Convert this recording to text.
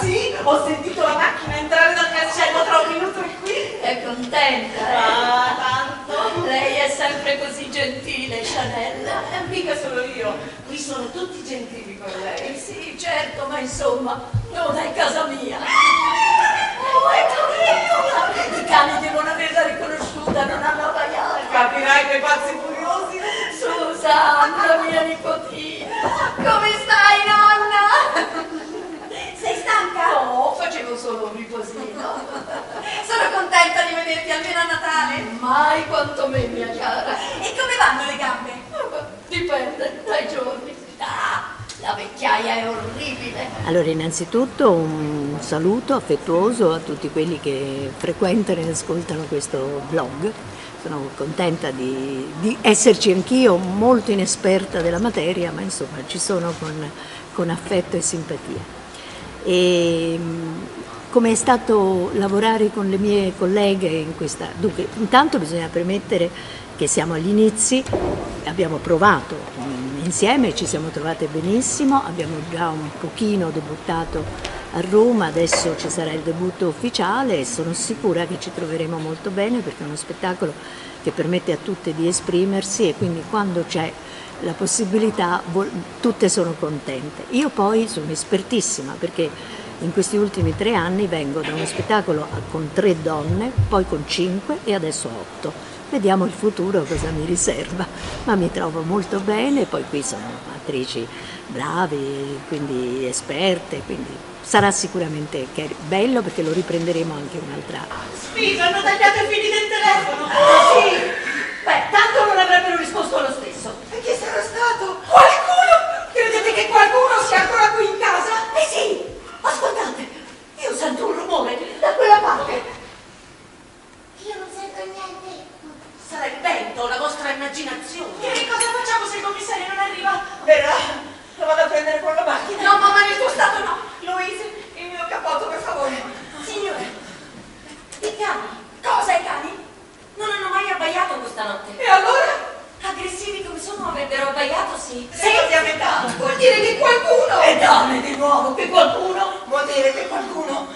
Sì, ho sentito la macchina entrare dal cancello tra un minuto e qui. È contenta, eh? Ah, tanto. Lei è sempre così gentile, Chanel. E mica solo io, qui sono tutti gentili con lei. Sì, certo, ma insomma, non è casa mia. Oh, è terribile! I cani devono Mai quanto me, mia cara. E come vanno le gambe? Dipende dai giorni. Ah, la vecchiaia è orribile. Allora, innanzitutto un saluto affettuoso a tutti quelli che frequentano e ascoltano questo blog. Sono contenta di, di esserci anch'io, molto inesperta della materia, ma insomma ci sono con, con affetto e simpatia. E, come è stato lavorare con le mie colleghe in questa... Dunque, intanto bisogna premettere che siamo agli inizi, abbiamo provato insieme, ci siamo trovate benissimo, abbiamo già un pochino debuttato a Roma, adesso ci sarà il debutto ufficiale e sono sicura che ci troveremo molto bene perché è uno spettacolo che permette a tutte di esprimersi e quindi quando c'è la possibilità tutte sono contente. Io poi sono espertissima perché in questi ultimi tre anni vengo da uno spettacolo con tre donne, poi con cinque e adesso otto. Vediamo il futuro cosa mi riserva, ma mi trovo molto bene, poi qui sono attrici brave, quindi esperte, quindi sarà sicuramente bello perché lo riprenderemo anche un'altra. Spisa, hanno tagliato i fili del telefono! Oh! Sì! Beh, tanto non avrebbero risposto lo stesso. E chi sarà stato? Qualcuno? Credete che qualcuno sia ancora qui in casa? Eh sì! Ascoltate, io sento un rumore da quella parte. Io non sento niente. Sarà il vento, la vostra immaginazione. Che cosa facciamo se il commissario non arriva? Verrà. Lo vado a prendere con la macchina. No, mamma, nel tuo stato no. Louise, il mio cappotto, per favore. Signore, i cani. Cosa i cani? Non hanno mai abbaiato questa notte. E allora? Aggressivi come sono avrebbero abbaiato, sì. Sì, a metà. Vuol dire che qualcuno... E donne di nuovo, che qualcuno... Vuol dire che qualcuno.